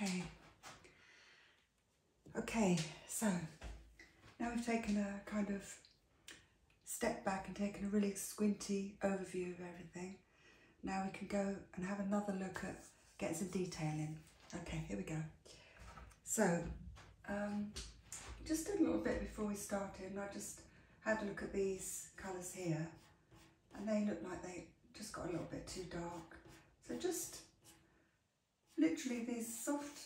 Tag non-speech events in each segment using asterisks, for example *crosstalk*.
Okay. Okay, so now we've taken a kind of step back and taken a really squinty overview of everything. Now we can go and have another look at getting some detail in. Okay, here we go. So, um, just a little bit before we started and I just had a look at these colours here and they look like they just got a little bit too dark. So just literally these soft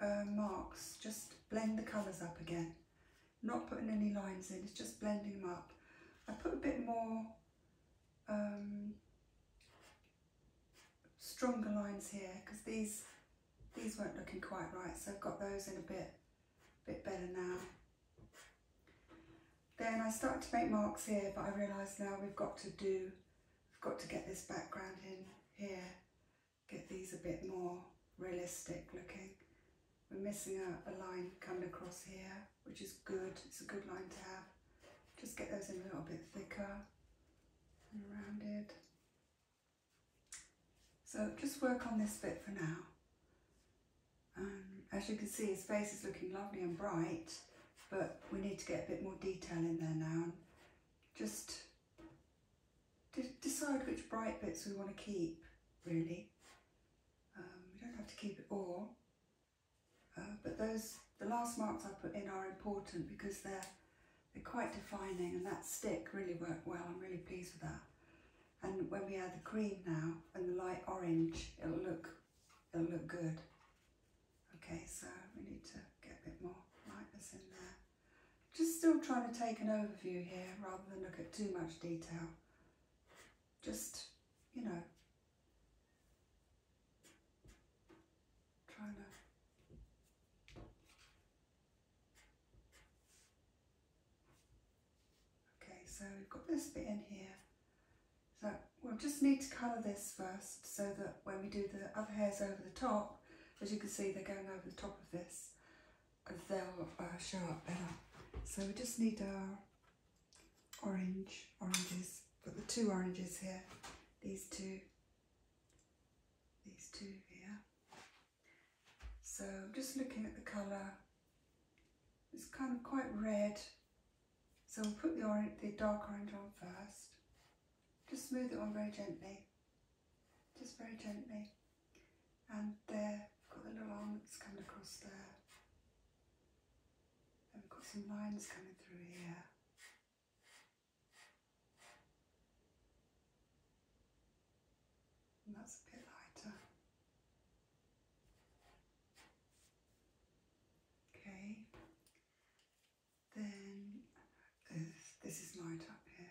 uh, marks, just blend the colours up again. Not putting any lines in, it's just blending them up. I put a bit more um, stronger lines here because these these weren't looking quite right so I've got those in a bit bit better now then I started to make marks here but I realised now we've got to do we've got to get this background in here get these a bit more realistic looking. We're missing a, a line coming across here which is good. It's a good line to have. Just get those in a little bit thicker and rounded. So just work on this bit for now. Um, as you can see his face is looking lovely and bright but we need to get a bit more detail in there now. Just decide which bright bits we want to keep really. Don't have to keep it all uh, but those the last marks I put in are important because they're they're quite defining and that stick really worked well. I'm really pleased with that. And when we add the cream now and the light orange it'll look it'll look good. Okay so we need to get a bit more lightness in there. Just still trying to take an overview here rather than look at too much detail. Just you know trying to okay so we've got this bit in here so we'll just need to colour this first so that when we do the other hairs over the top, as you can see they're going over the top of this, they'll uh, show up better. So we just need our orange, oranges, got the two oranges here, these two, these two here. So I'm just looking at the colour, it's kind of quite red, so we'll put the orange, the dark orange on first. Just smooth it on very gently, just very gently. And there, I've got the little arm that's coming across there. And we've got some lines coming through here. And that's a bit lighter. Okay. Then uh, this is light up here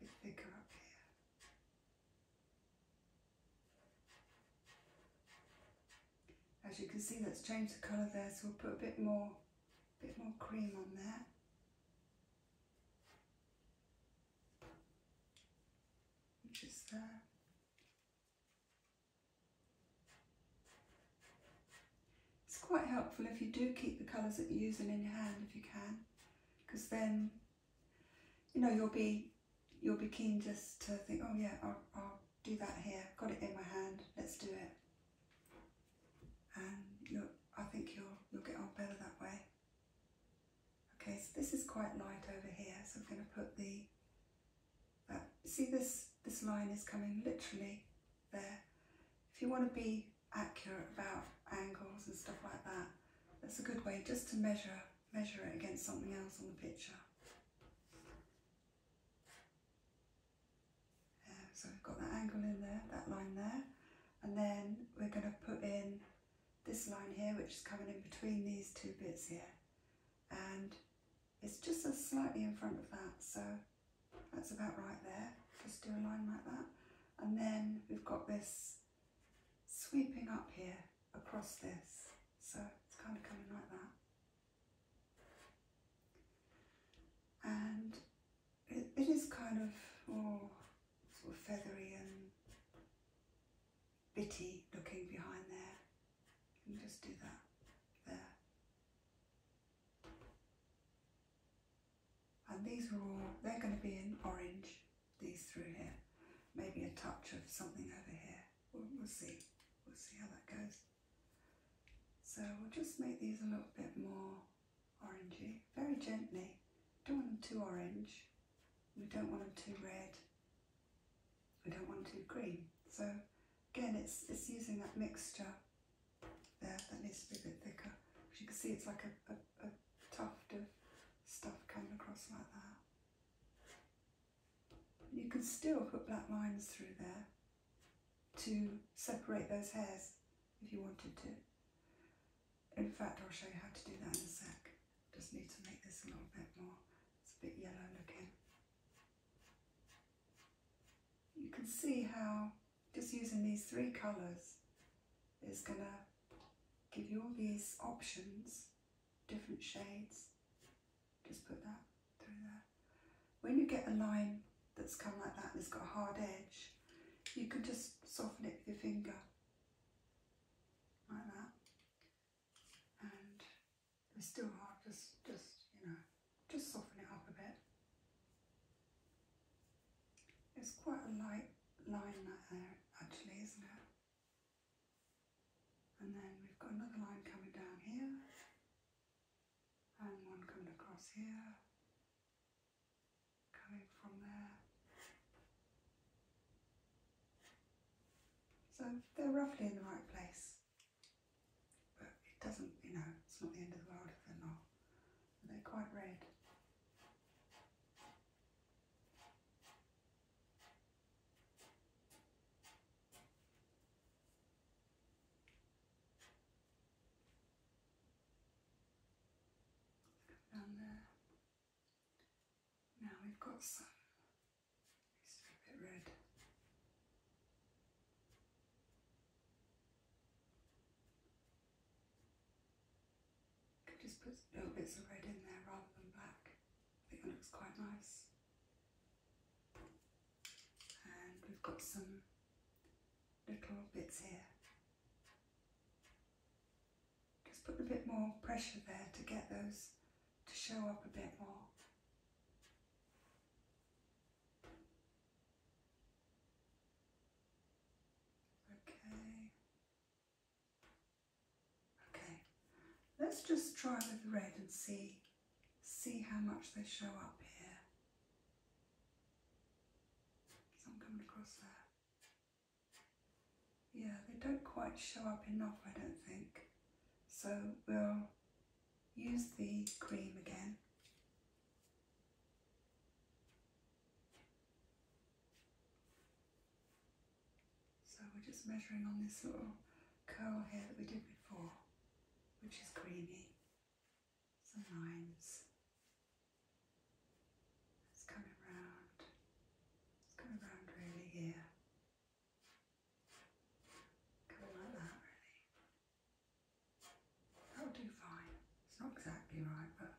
bit thicker up here. As you changed the colour there so we'll put a bit more bit more cream on there. Which is there. It's quite helpful if you do keep the colours that you're using in your hand if you can because then you know you'll be you'll be keen just to think, oh yeah, I'll, I'll do that here. Got it in my hand. Let's do it. And you'll, I think you'll you'll get on better that way. Okay, so this is quite light over here, so I'm going to put the. Uh, see this this line is coming literally there. If you want to be accurate about angles and stuff like that, that's a good way just to measure measure it against something else on the picture. So we've got that angle in there, that line there. And then we're going to put in this line here, which is coming in between these two bits here. And it's just a slightly in front of that. So that's about right there. Just do a line like that. And then we've got this sweeping up here across this. So it's kind of coming like that. And it, it is kind of, oh, sort of and bitty looking behind there. And just do that there. And these are all, they're going to be in orange, these through here. Maybe a touch of something over here. We'll, we'll see. We'll see how that goes. So we'll just make these a little bit more orangey, very gently. Don't want them too orange. We don't want them too red. We don't want them too green. So again, it's, it's using that mixture there that needs to be a bit thicker. As you can see, it's like a, a, a tuft of stuff coming across like that. Still put black lines through there to separate those hairs if you wanted to. In fact, I'll show you how to do that in a sec. Just need to make this a little bit more, it's a bit yellow looking. You can see how just using these three colours is going to give you all these options, different shades. Just put that through there. When you get a line that's come like that and it's got a hard edge, you can just soften it with your finger. Like that. And it's still hard just just you know just soften it up a bit. It's quite a light line that there actually isn't it? And then we've got another line coming down here and one coming across here coming from there so they're roughly in the right place But it doesn't, you know, it's not the end of the world if they're not. They're quite red. Down there. Now we've got some, it's a bit red. Little bits of red in there rather than black. I think that looks quite nice. And we've got some little bits here. Just put a bit more pressure there to get those to show up a bit more. Okay. Okay. Let's just try with red and see see how much they show up here. Some coming across there. Yeah, they don't quite show up enough, I don't think. So we'll use the cream again. So we're just measuring on this little curl here that we did before creamy. Some lines. It's coming round. It's coming round really here. Coming like that really. That'll do fine. It's not exactly right, but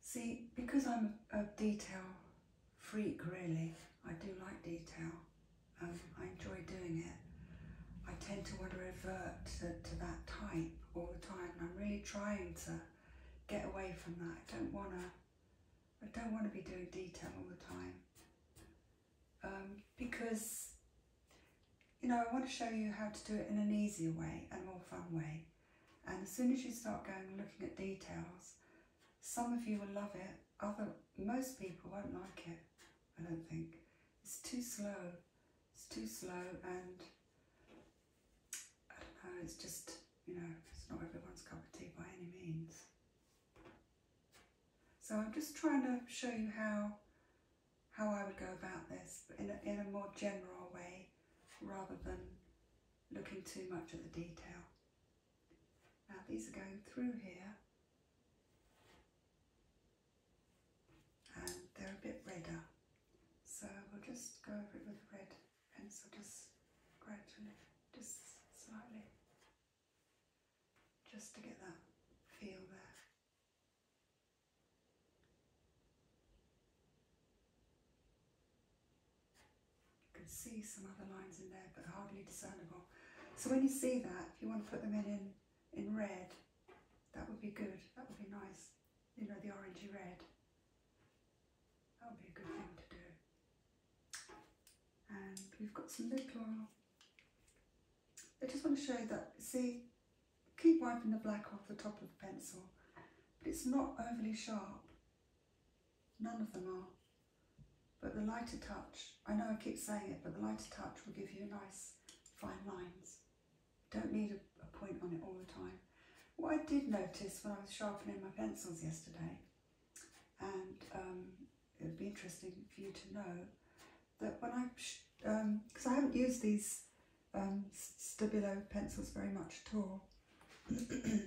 see, because I'm a, a detail freak really, I do like detail. Um, I enjoy doing it. Tend to want to revert to, to that type all the time. And I'm really trying to get away from that. I don't want to. I don't want to be doing detail all the time um, because you know I want to show you how to do it in an easier way and more fun way. And as soon as you start going and looking at details, some of you will love it. Other most people won't like it. I don't think it's too slow. It's too slow and it's just, you know, it's not everyone's cup of tea by any means. So I'm just trying to show you how how I would go about this in a, in a more general way rather than looking too much at the detail. Now these are going through here and they're a bit redder. So we'll just go over it with a red pencil just gradually, just slightly just to get that feel there. You can see some other lines in there, but hardly discernible. So when you see that, if you want to put them in, in in red, that would be good. That would be nice. You know, the orangey red. That would be a good thing to do. And we've got some little I just want to show you that, see, keep wiping the black off the top of the pencil, but it's not overly sharp. None of them are. But the lighter touch, I know I keep saying it, but the lighter touch will give you nice fine lines. Don't need a, a point on it all the time. What I did notice when I was sharpening my pencils yesterday, and um, it would be interesting for you to know, that when I, because um, I haven't used these um, Stabilo pencils very much at all, *clears throat*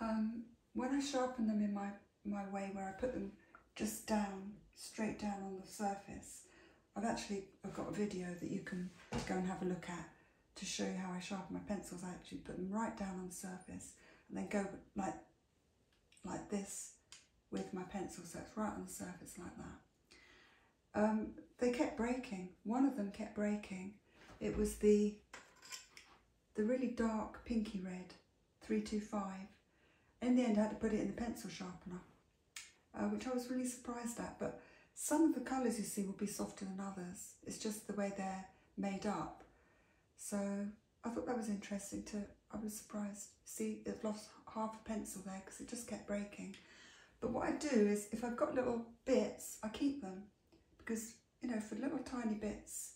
um, when I sharpen them in my, my way where I put them just down, straight down on the surface, I've actually I've got a video that you can go and have a look at to show you how I sharpen my pencils. I actually put them right down on the surface and then go like like this with my pencil so it's right on the surface like that. Um, they kept breaking. One of them kept breaking. It was the the really dark pinky red 325. In the end I had to put it in the pencil sharpener, uh, which I was really surprised at. But some of the colours you see will be softer than others. It's just the way they're made up. So I thought that was interesting to, I was surprised. See, it lost half a pencil there because it just kept breaking. But what I do is if I've got little bits, I keep them because, you know, for little tiny bits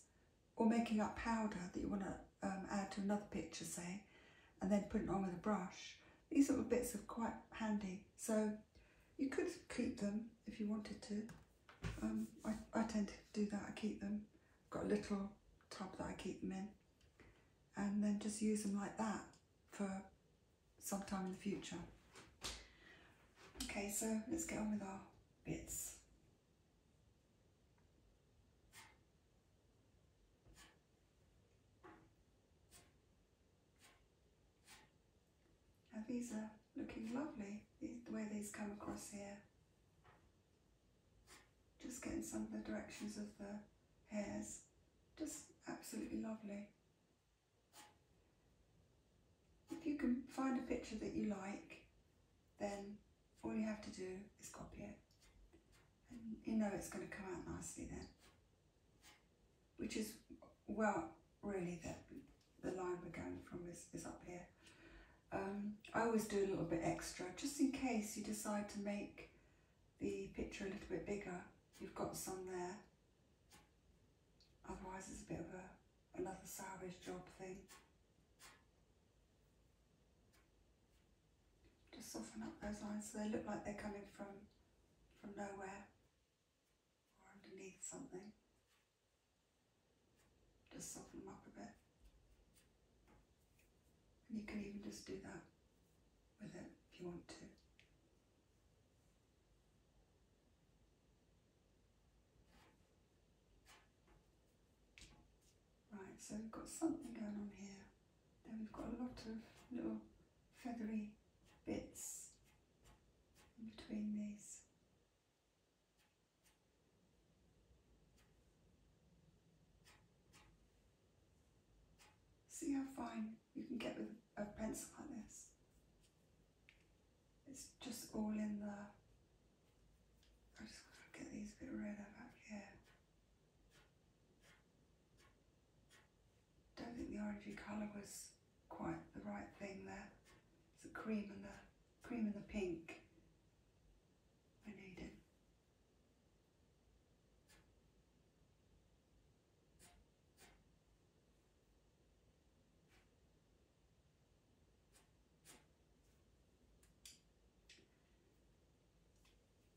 or making up powder that you want to um, add to another picture, say, and then put it on with a brush, these little bits are quite handy. So you could keep them if you wanted to. Um, I, I tend to do that, I keep them. I've got a little tub that I keep them in and then just use them like that for some time in the future. Okay, so let's get on with our bits. Now these are looking lovely, the way these come across here. Just getting some of the directions of the hairs, just absolutely lovely if you can find a picture that you like, then all you have to do is copy it. And you know it's going to come out nicely then. Which is, well, really the, the line we're going from is, is up here. Um, I always do a little bit extra, just in case you decide to make the picture a little bit bigger. You've got some there. Otherwise it's a bit of a another salvage job thing. Just soften up those lines so they look like they're coming from, from nowhere or underneath something. Just soften them up a bit. You can even just do that with it if you want to. Right, so we've got something going on here. Then we've got a lot of little feathery bits in between these. See how fine you can get with a pencil like this. It's just all in the, I just got to get these a bit redder back here. Don't think the orangey colour was quite the right thing there cream and the cream and the pink I needed.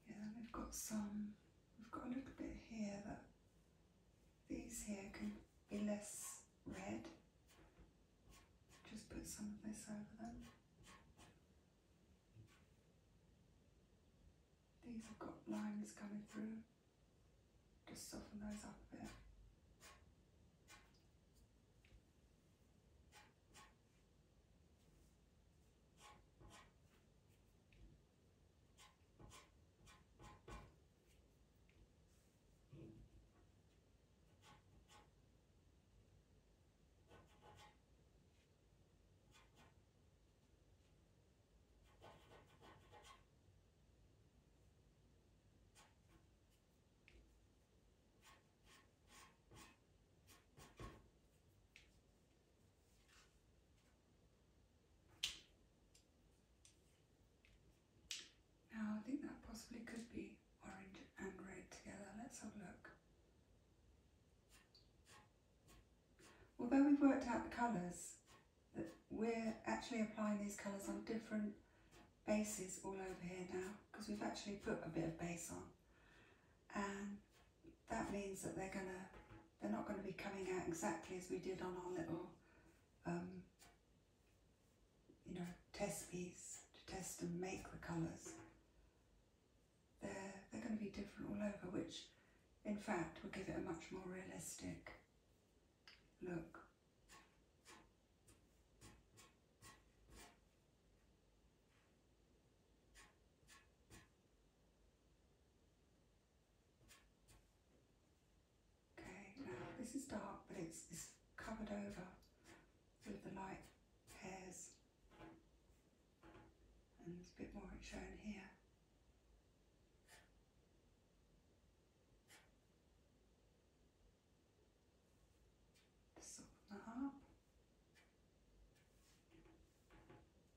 Yeah, then we've got some, we've got a little bit here that these here can be less red. Just put some of this over them. These have got lines coming through. Just soften those up a bit. Possibly could be orange and red together. Let's have a look. Although we've worked out the colours, we're actually applying these colours on different bases all over here now because we've actually put a bit of base on and that means that they're gonna they're not going to be coming out exactly as we did on our little um, you know test piece to test and make the colours they're they're going to be different all over which in fact will give it a much more realistic look Okay, this is dark, but it's, it's covered over with the light hairs. And there's a bit more shown here. Soften that up.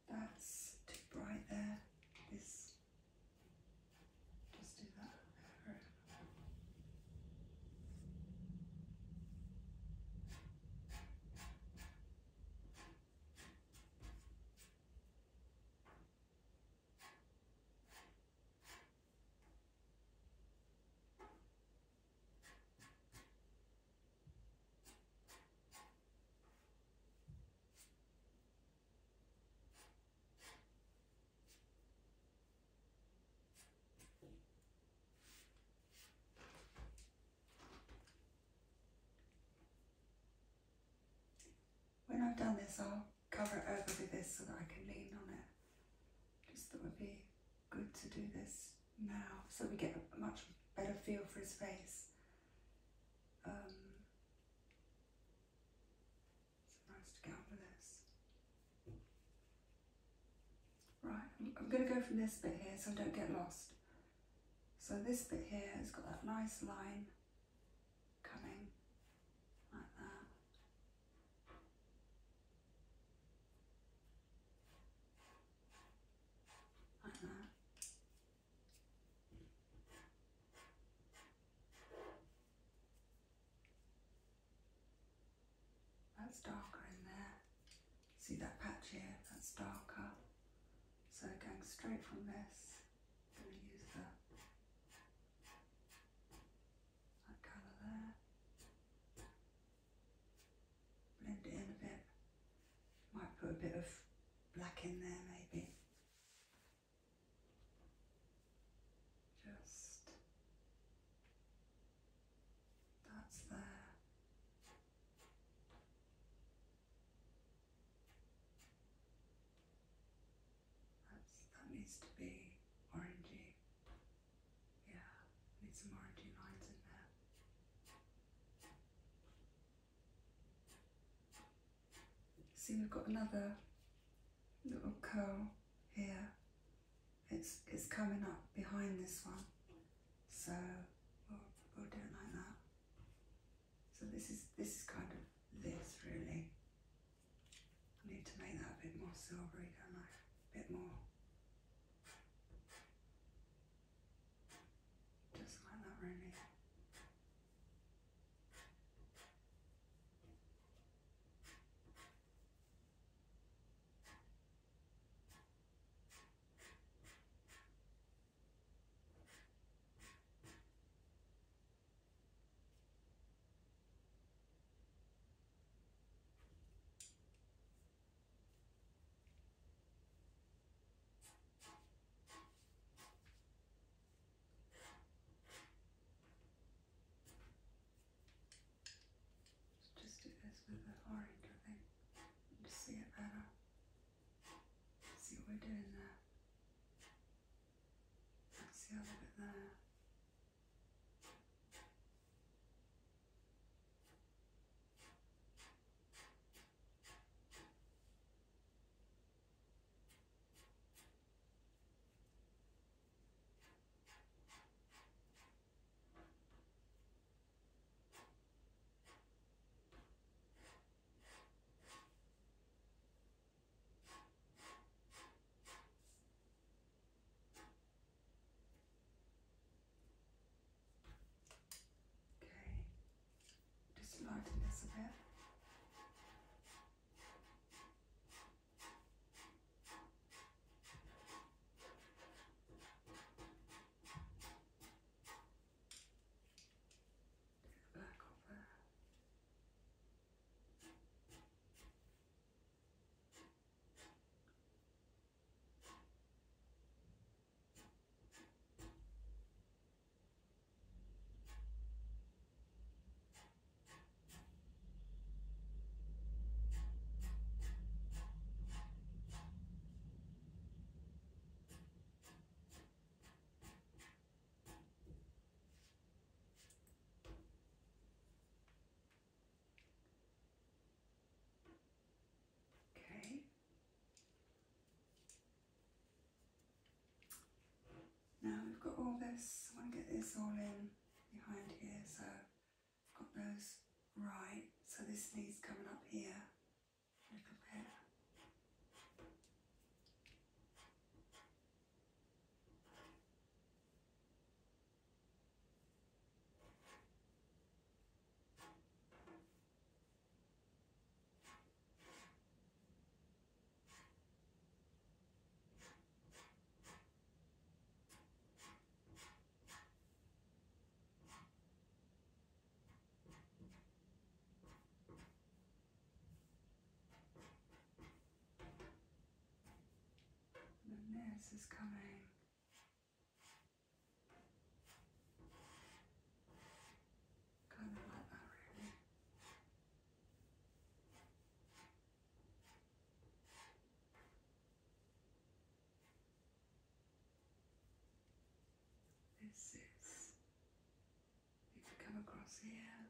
That's too bright there. when I've done this, I'll cover it over with this so that I can lean on it. Just thought it would be good to do this now so we get a much better feel for his face. Um, it's nice to get on with this. Right, I'm, I'm going to go from this bit here so I don't get lost. So this bit here has got that nice line coming that's darker in there. See that patch here? That's darker. So going straight from this, I'm going to use the that colour there. Blend it in a bit. Might put a bit of black in there maybe. Needs to be orangey. Yeah, need some orangey lines in there. See, we've got another little curl here. It's it's coming up behind this one, so we'll, we'll do it like that. So this is this is kind of this really. I need to make that a bit more silvery, don't I? A bit more. With the orange, I think. Just see it better. See what we're doing there. That's the other all this, I want to get this all in behind here, so I've got those right. So this needs coming up here a little bit. And is coming. Kind of like that, really. This is, if you come across here.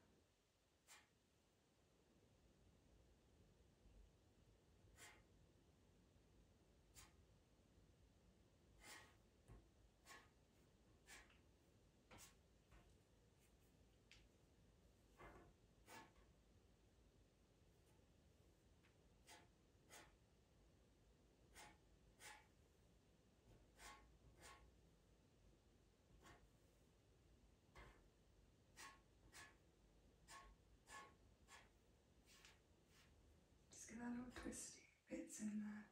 Just get that little twisty bits in there.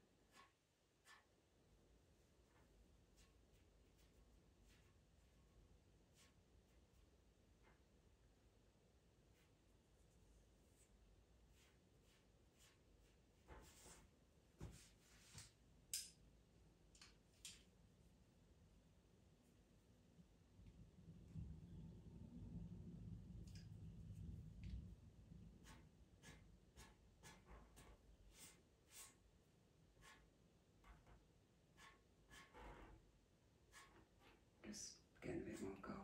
Just getting a bit more gold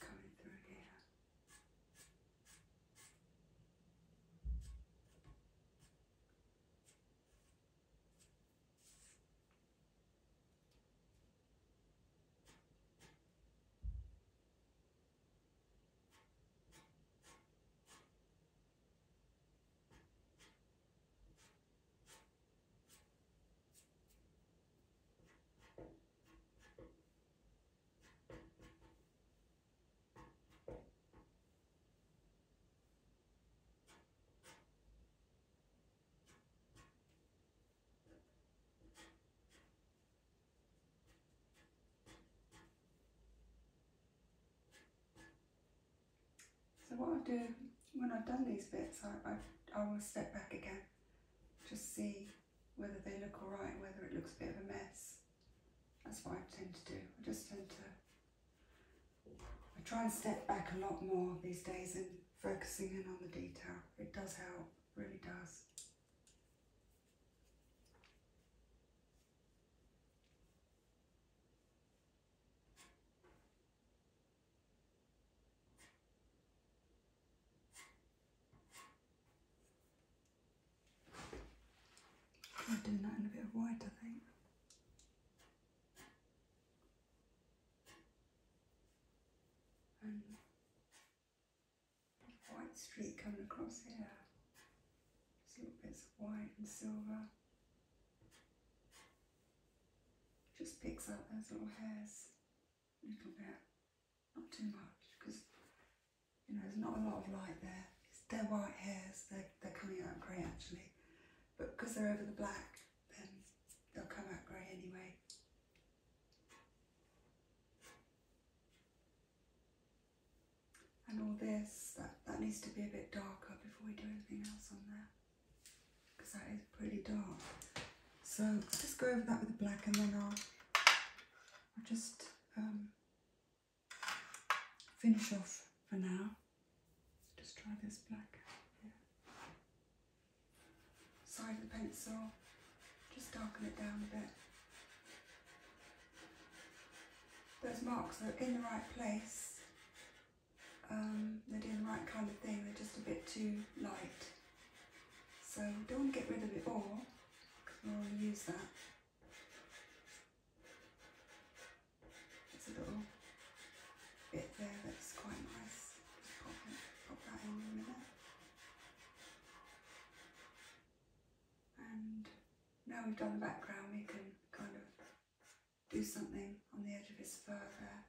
coming through here. What I do when I've done these bits, I, I, I will step back again, just see whether they look alright, whether it looks a bit of a mess. That's what I tend to do. I just tend to, I try and step back a lot more these days and focusing in on the detail. It does help, really does. I'm doing that in a bit of white, I think. And white streak coming across here. Just little bits of white and silver. Just picks up those little hairs a little bit, not too much, because you know, there's not a lot of light there. It's, they're white hairs, they're, they're coming out grey actually. But because they're over the black, then they'll come out grey anyway. And all this, that, that needs to be a bit darker before we do anything else on there. Because that is pretty dark. So I'll just go over that with the black and then I'll, I'll just um, finish off for now. Just try this black. Side of the pencil, just darken it down a bit. Those marks are in the right place. Um, they're doing the right kind of thing, they're just a bit too light. So we don't want to get rid of it all, because we want to use that. There's a little bit there that's quite nice. Pop, it, pop that in a minute. And now we've done the background, we can kind of do something on the edge of his fur there.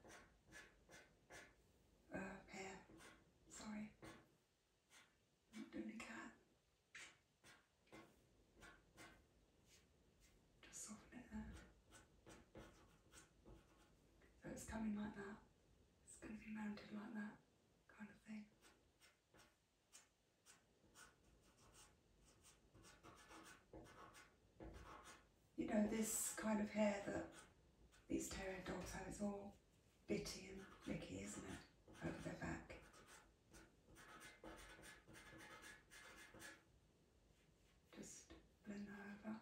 Uh, hair. Sorry. Not doing a cat. Just soften it there. So it's coming like that. It's going to be mounted like that, kind of thing. You know, this kind of hair that these terrier dogs have is all bitty and licky, isn't it? Over their back. Just blend that over.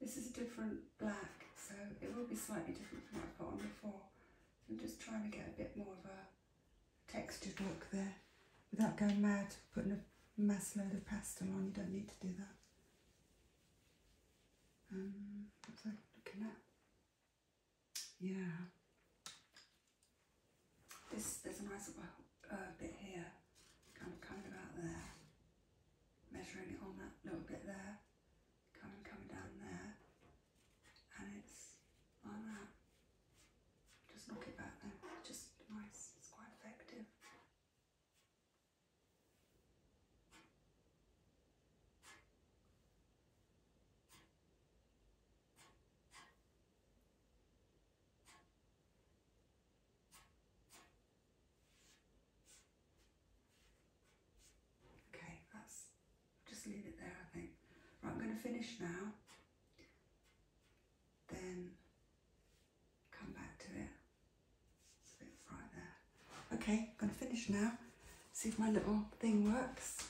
This is a different black, so be slightly different from what I put on before. I'm just trying to get a bit more of a textured look there without going mad putting a mass load of pastel on. You don't need to do that. Um, what was I looking at? Yeah. This there's a nice uh, bit here, kind of coming about there. Measuring it on that little bit there, coming coming down there, and it's like that. Just knock it back then. Just nice. It's quite effective. Okay, that's just leave it there, I think. Right, I'm going to finish now. Then come back to it. It's a bit bright there. Okay, I'm going to finish now. See if my little thing works.